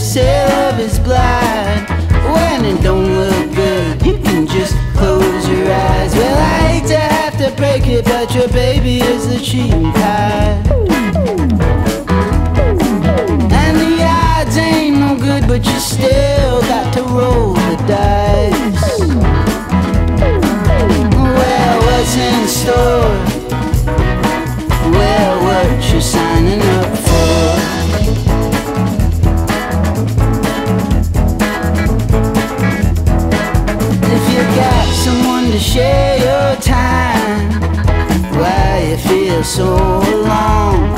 say is blind. When it don't look good, you can just close your eyes. Well, I hate to have to break it, but your baby is the cheating kind. And the odds ain't no good, but you still to share your time, why you feel so alone?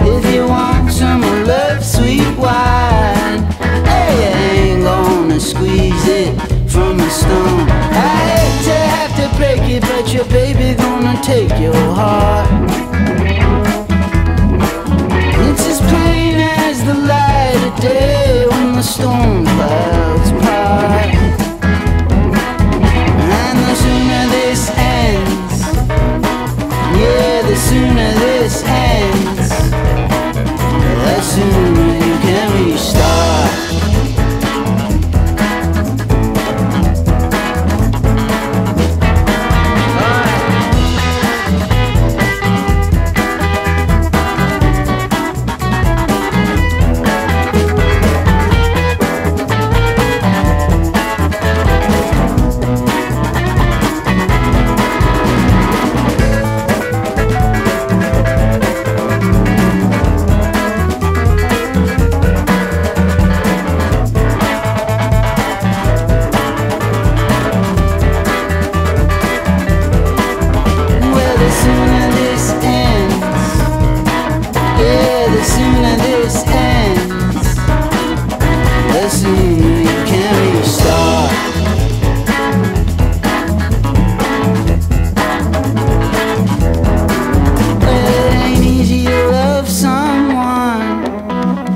If you want some of love's sweet wine, hey, you ain't gonna squeeze it from a stone. I hate to have to break it, but your baby gonna take your heart. Love someone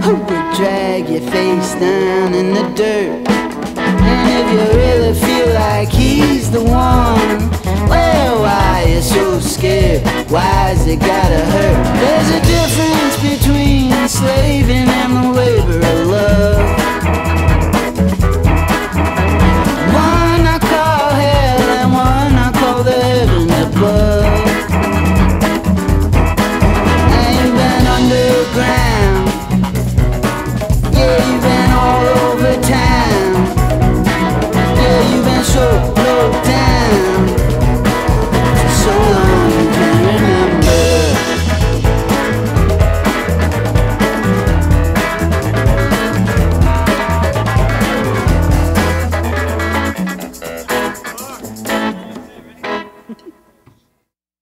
who would drag your face down in the dirt. And if you really feel like he's the one, well, why you so scared? Why's it gotta hurt? There's a difference Slaving.